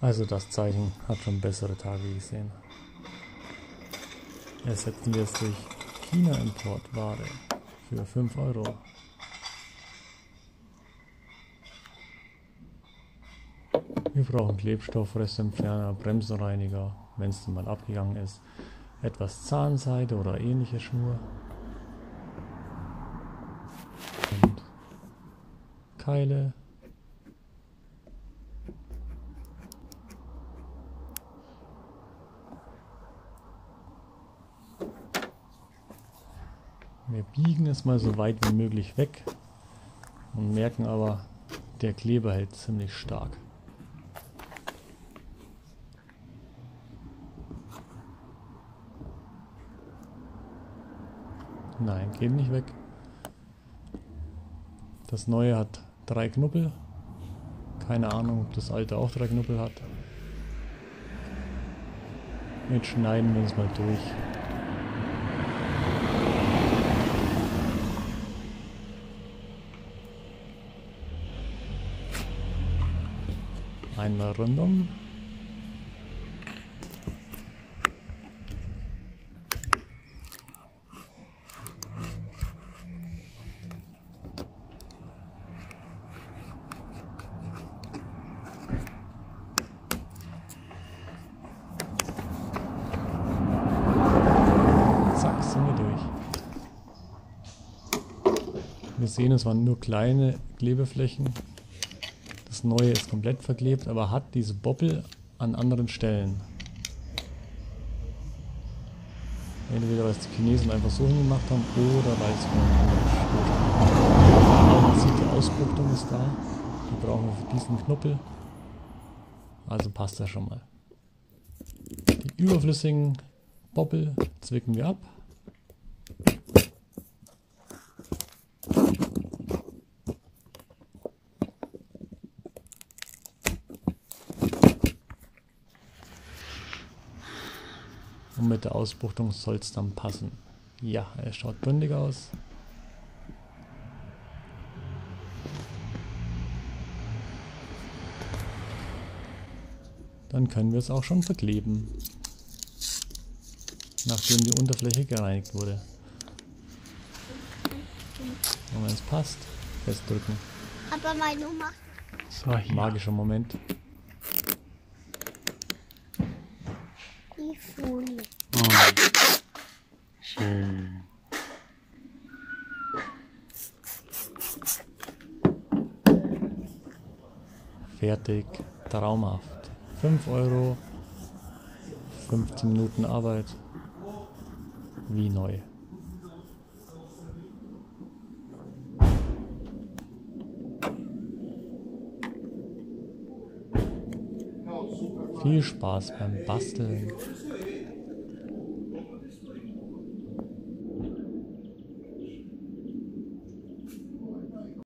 Also das Zeichen hat schon bessere Tage gesehen. Ersetzen wir es durch China-Importware für 5 Euro. Wir brauchen Klebstoff, Restentferner, Bremsenreiniger, wenn es mal abgegangen ist, etwas Zahnseide oder ähnliche Schnur und Keile. Wir biegen es mal so weit wie möglich weg und merken aber, der Kleber hält ziemlich stark. Nein, geht nicht weg. Das neue hat drei Knuppel. Keine Ahnung, ob das alte auch drei Knuppel hat. Jetzt schneiden wir uns mal durch. Einmal rundum. Zack, sind wir durch. Wir sehen, es waren nur kleine Klebeflächen. Neue ist komplett verklebt, aber hat diese Boppel an anderen Stellen. Entweder weil es die Chinesen einfach so hingemacht haben oder weil es von Man sieht, die Ausbuchtung ist da. Die brauchen wir für diesen Knuppel. Also passt das schon mal. Die überflüssigen Boppel zwicken wir ab. Und mit der Ausbuchtung soll es dann passen. Ja, er schaut bündig aus. Dann können wir es auch schon verkleben. Nachdem die Unterfläche gereinigt wurde. Und wenn es passt, festdrücken. Aber meine Oma. So, hier. Magischer Moment. Die Folie. Fertig. Traumhaft. 5 Euro. 15 Minuten Arbeit. Wie neu. Viel Spaß beim Basteln.